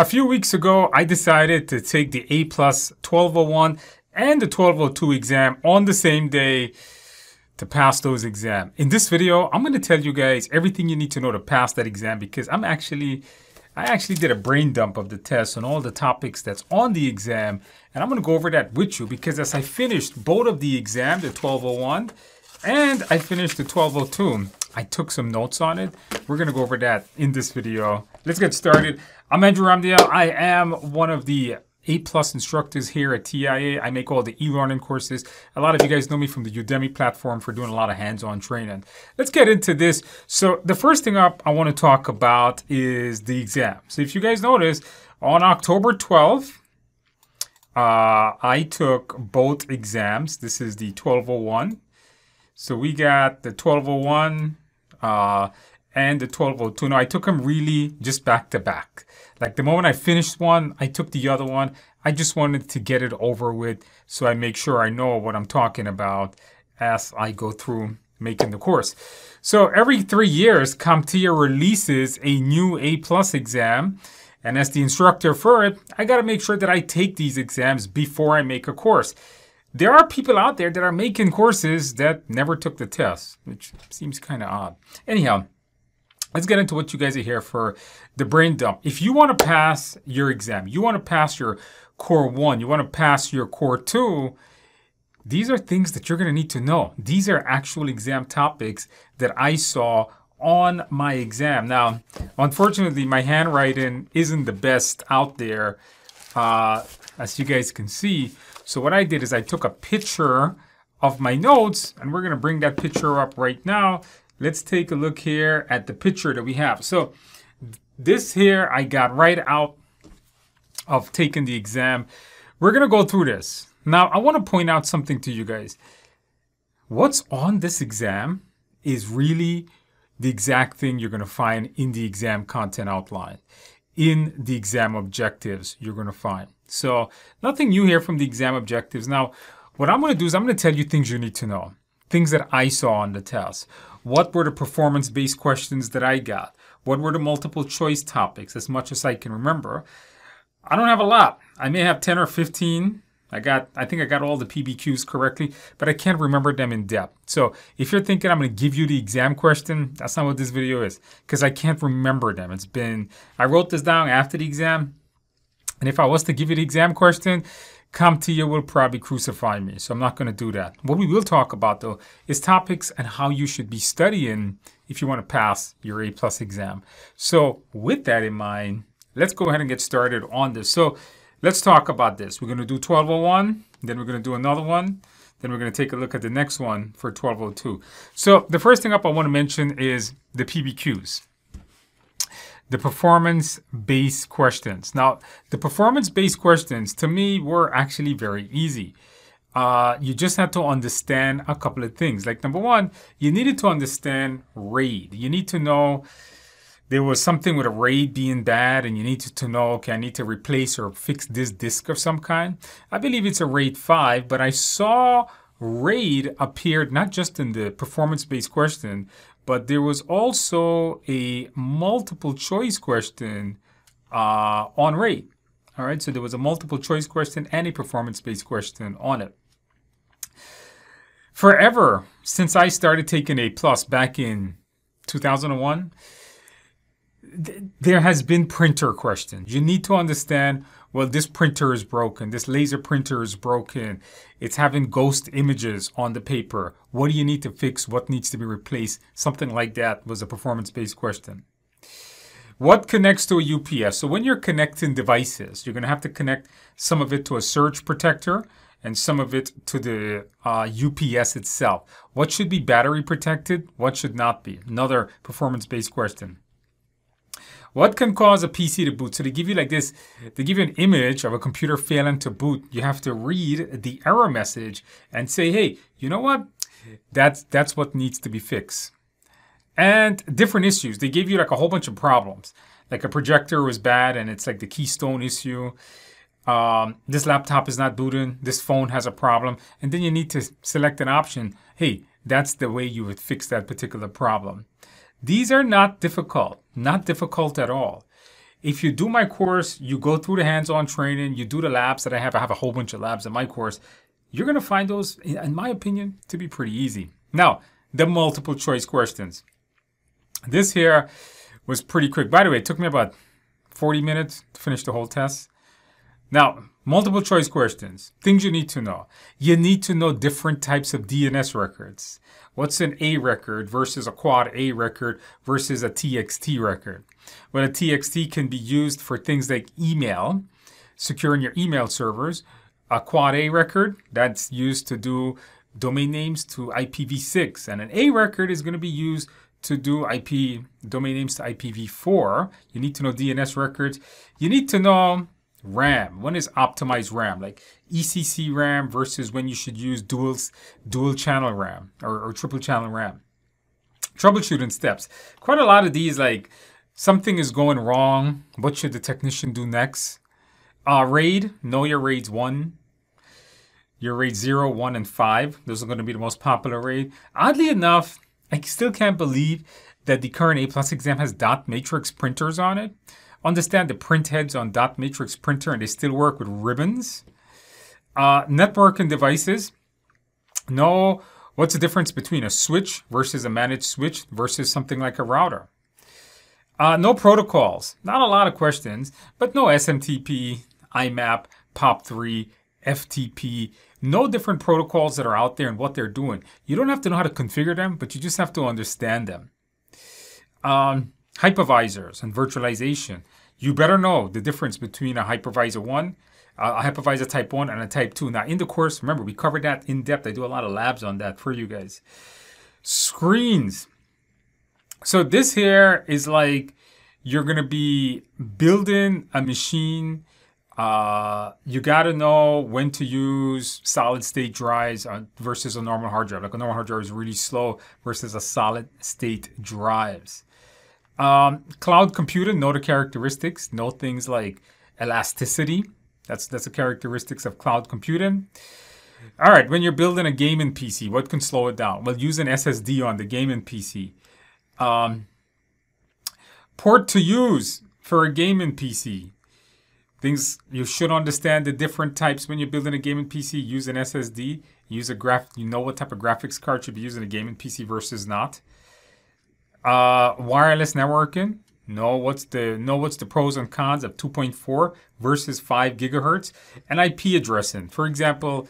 A few weeks ago, I decided to take the A plus 1201 and the 1202 exam on the same day to pass those exams. In this video, I'm to tell you guys everything you need to know to pass that exam because I'm actually I actually did a brain dump of the test on all the topics that's on the exam and I'm to go over that with you because as I finished both of the exam, the 1201 and I finished the 1202, I took some notes on it. We're going to go over that in this video. Let's get started. I'm Andrew Ramdayal. I am one of the a plus instructors here at TIA. I make all the e-learning courses. A lot of you guys know me from the Udemy platform for doing a lot of hands-on training. Let's get into this. So the first thing up I want to talk about is the exam. So if you guys notice, on October 12th, uh, I took both exams. This is the 1201. So we got the 1201 uh, and the 1202. Now I took them really just back to back. Like the moment I finished one, I took the other one. I just wanted to get it over with so I make sure I know what I'm talking about as I go through making the course. So every three years, CompTIA releases a new A plus exam. And as the instructor for it, I got to make sure that I take these exams before I make a course. There are people out there that are making courses that never took the test, which seems kind of odd. Anyhow, let's get into what you guys are here for the brain dump. If you want to pass your exam, you want to pass your core one, you want to pass your core two, these are things that you're going to need to know. These are actual exam topics that I saw on my exam. Now, unfortunately, my handwriting isn't the best out there, uh, as you guys can see. So what I did is I took a picture of my notes, and we're going to bring that picture up right now let's take a look here at the picture that we have. So this here I got right out of taking the exam. We're going to go through this. Now, I want to point out something to you guys. What's on this exam is really the exact thing you're going to find in the exam content outline, in the exam objectives you're going to find. So nothing new here from the exam objectives. Now, what I'm going to do is I'm going to tell you things you need to know, things that I saw on the test. What were the performance-based questions that I got? What were the multiple choice topics, as much as I can remember? I don't have a lot. I may have 10 or 15. I got, I think I got all the PBQs correctly, but I can't remember them in depth. So if you're thinking I'm going to give you the exam question, that's not what this video is, because I can't remember them. It's been, I wrote this down after the exam, and if I was to give you the exam question, CompTIA will probably crucify me, so I'm not going to do that. What we will talk about, though, is topics and how you should be studying if you want to pass your A plus exam. So with that in mind, let's go ahead and get started on this. So let's talk about this. We're going to do 1201, then we're going to do another one, then we're going to take a look at the next one for 1202. So the first thing up I want to mention is the PBQs the performance-based questions. Now, the performance-based questions to me were actually very easy. Uh, you just had to understand a couple of things. Like number one, you needed to understand RAID. You need to know there was something with a RAID being bad and you needed to know, okay, I need to replace or fix this disk of some kind. I believe it's a RAID 5, but I saw RAID appeared not just in the performance-based question, but there was also a multiple choice question uh, on RAID. All right, so there was a multiple choice question and a performance-based question on it. Forever, since I started taking A plus back in 2001, th there has been printer questions. You need to understand well, this printer is broken, this laser printer is broken, it's having ghost images on the paper. What do you need to fix? What needs to be replaced? Something like that was a performance-based question. What connects to a UPS? So when you're connecting devices, you're going to have to connect some of it to a surge protector and some of it to the uh, UPS itself. What should be battery protected? What should not be? Another performance-based question. What can cause a PC to boot? So they give you like this, they give you an image of a computer failing to boot. You have to read the error message and say, hey, you know what? That's, that's what needs to be fixed. And different issues. They give you like a whole bunch of problems. Like a projector was bad and it's like the keystone issue. Um, this laptop is not booting. This phone has a problem. And then you need to select an option. Hey, that's the way you would fix that particular problem. These are not difficult, not difficult at all. if you do my course, you go through the hands-on training, you do the labs that I have. I have a whole bunch of labs in my course. You're going to find those, in my opinion, to be pretty easy. Now, the multiple choice questions. This here was pretty quick. By the way, it took me about 40 minutes to finish the whole test. Now, multiple choice questions, things you need to know. You need to know different types of DNS records. What's an A record versus a quad A record versus a TXT record? Well, a TXT can be used for things like email, securing your email servers. A quad A record, that's used to do domain names to IPv6. And an A record is going to be used to do IP domain names to IPv4. You need to know DNS records. You need to know RAM. When is optimized RAM? Like ECC RAM versus when you should use dual dual channel RAM or, or triple channel RAM. Troubleshooting steps. Quite a lot of these like something is going wrong. What should the technician do next? Uh, RAID. Know your RAIDs one. Your RAID 0, 1, and 5. Those are going to be the most popular RAID. Oddly enough, I still can't believe that the current A plus exam has dot matrix printers on it. Understand the print heads on dot matrix printer and they still work with ribbons. Uh, networking devices. Know what's the difference between a switch versus a managed switch versus something like a router. Uh, know protocols. Not a lot of questions, but know SMTP, IMAP, POP3, FTP, know different protocols that are out there and what they're doing. You don't have to know how to configure them, but you just have to understand them. Um, hypervisors and virtualization. You better know the difference between a hypervisor 1, a hypervisor type 1, and a type 2. Now, in the course, remember, we covered that in depth. I do a lot of labs on that for you guys. Screens. So this here is like you're going to be building a machine uh, you got to know when to use solid state drives uh, versus a normal hard drive. Like a normal hard drive is really slow versus a solid state drives. Um, cloud computing, know the characteristics, know things like elasticity. That's that's the characteristics of cloud computing. All right, when you're building a gaming PC, what can slow it down? Well, use an SSD on the gaming PC. Um, port to use for a gaming PC. Things you should understand the different types when you're building a gaming PC. Use an SSD. Use a graph. You know what type of graphics card should be using a gaming PC versus not. Uh, wireless networking. Know what's the know what's the pros and cons of 2.4 versus 5 gigahertz and IP addressing. For example,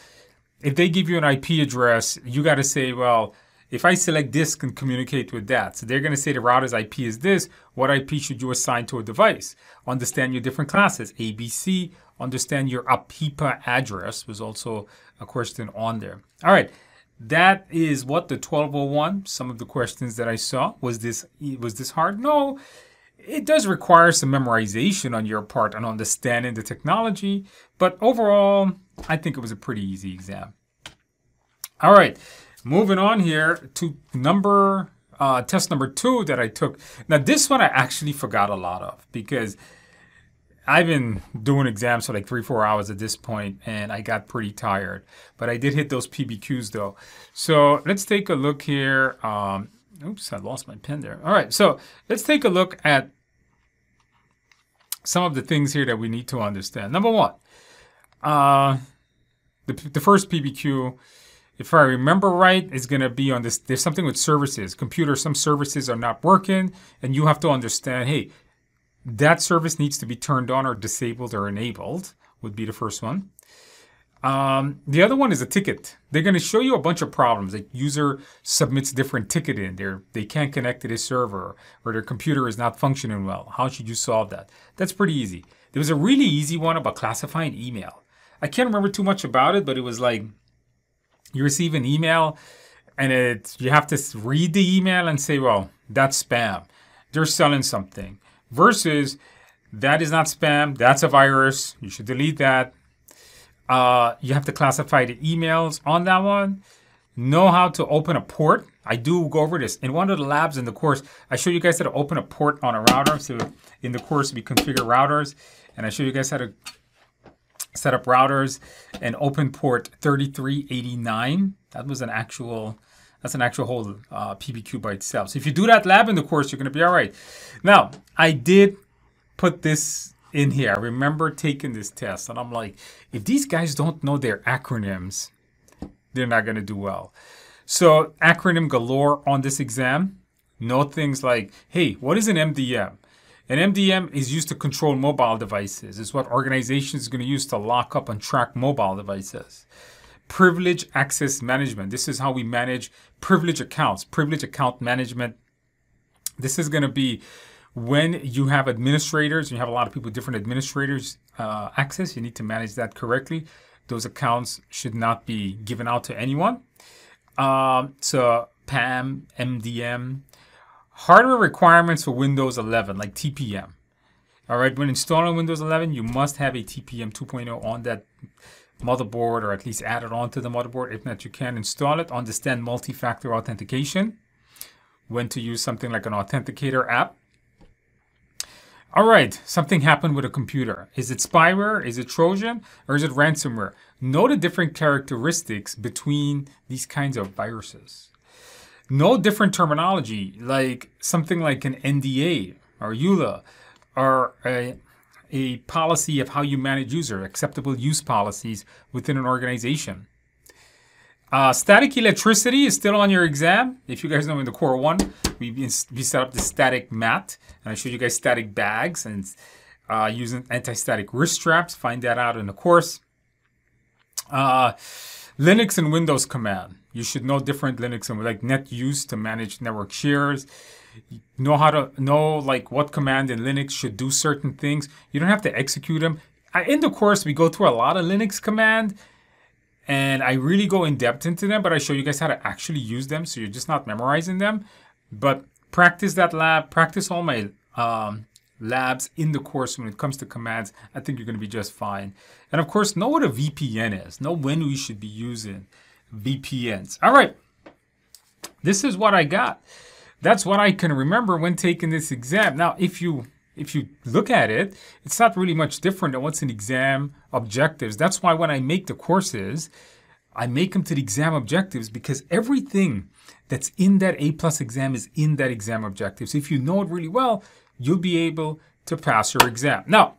if they give you an IP address, you got to say, well, if I select this can communicate with that. So they're going to say the router's IP is this. What IP should you assign to a device? Understand your different classes, ABC. Understand your APIPA address was also a question on there. All right. That is what the 1201, some of the questions that I saw. Was this was this hard? No. It does require some memorization on your part and understanding the technology, but overall, I think it was a pretty easy exam. All right. Moving on here to number uh, test number two that I took. Now this one I actually forgot a lot of because I've been doing exams for like three, four hours at this point, and I got pretty tired. But I did hit those PBQs though. So let's take a look here. Um, oops, I lost my pen there. All right, so let's take a look at some of the things here that we need to understand. Number one, uh, the, the first PBQ if I remember right, is going to be on this. There's something with services. Computer, some services are not working, and you have to understand, hey, that service needs to be turned on or disabled or enabled, would be the first one. Um, the other one is a ticket. They're going to show you a bunch of problems. Like user submits different ticket in there. They can't connect to this server or their computer is not functioning well. How should you solve that? That's pretty easy. There was a really easy one about classifying email. I can't remember too much about it, but it was like you receive an email and it you have to read the email and say, well, that's spam. They're selling something. Versus that is not spam, that's a virus. You should delete that. Uh, you have to classify the emails on that one. Know how to open a port. I do go over this. In one of the labs in the course, I show you guys how to open a port on a router. So in the course, we configure routers. And I show you guys how to set up routers and open port 3389. That was an actual, that's an actual whole uh, PBQ by itself. So if you do that lab in the course, you're going to be all right. Now, I did put this in here. I remember taking this test, and I'm like, if these guys don't know their acronyms, they're not going to do well. So, acronym galore on this exam. Know things like, hey, what is an MDM? An MDM is used to control mobile devices. It's what organizations are going to use to lock up and track mobile devices. Privilege access management. This is how we manage privilege accounts, privilege account management. This is going to be when you have administrators, you have a lot of people, different administrators uh, access, you need to manage that correctly. Those accounts should not be given out to anyone. Um, so PAM, MDM, hardware requirements for Windows 11, like TPM. All right, when installing Windows 11, you must have a TPM 2.0 on that motherboard or at least add it onto the motherboard. If not, you can install it. Understand multi-factor authentication. When to use something like an authenticator app. All right, something happened with a computer. Is it spyware? Is it Trojan? Or is it ransomware? Know the different characteristics between these kinds of viruses. Know different terminology, like something like an NDA or EULA, or a, a policy of how you manage user, acceptable use policies within an organization. Uh, static electricity is still on your exam. If you guys know in the core one, we, we set up the static mat, and I showed you guys static bags and uh, using anti-static wrist straps. Find that out in the course. Uh, Linux and Windows command. You should know different Linux and like net use to manage network shares. Know how to know like what command in Linux should do certain things. You don't have to execute them. In the course, we go through a lot of Linux command and I really go in depth into them, but I show you guys how to actually use them. So you're just not memorizing them, but practice that lab, practice all my um, labs in the course when it comes to commands. I think you're going to be just fine. And of course, know what a VPN is. Know when we should be using VPNs. All right. This is what I got. That's what I can remember when taking this exam. Now, if you if you look at it, it's not really much different than what's in exam objectives. That's why when I make the courses, I make them to the exam objectives because everything that's in that A plus exam is in that exam objectives. If you know it really well, you'll be able to pass your exam. Now,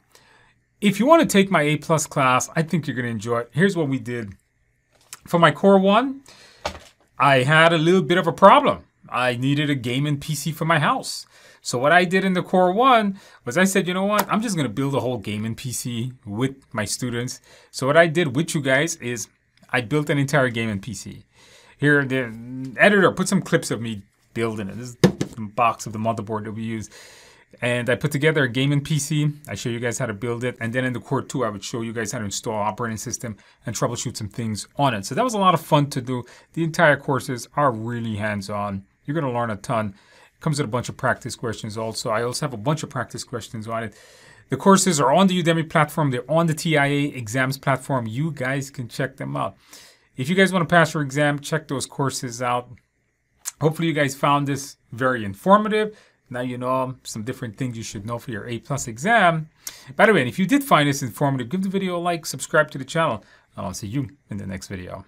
if you want to take my A plus class, I think you're going to enjoy it. Here's what we did. For my core one, I had a little bit of a problem. I needed a gaming PC for my house. So what I did in the core one was I said, you know what? I'm just going to build a whole gaming PC with my students. So what I did with you guys is I built an entire gaming PC. Here, the editor put some clips of me building it. This is the box of the motherboard that we use. And I put together a gaming PC. I show you guys how to build it. And then in the core two, I would show you guys how to install operating system and troubleshoot some things on it. So that was a lot of fun to do. The entire courses are really hands-on. You're going to learn a ton It comes with a bunch of practice questions also. I also have a bunch of practice questions on it. The courses are on the Udemy platform. They're on the TIA exams platform. You guys can check them out. If you guys want to pass your exam, check those courses out. Hopefully you guys found this very informative. Now you know some different things you should know for your A plus exam. By the way, if you did find this informative, give the video a like, subscribe to the channel, and I'll see you in the next video.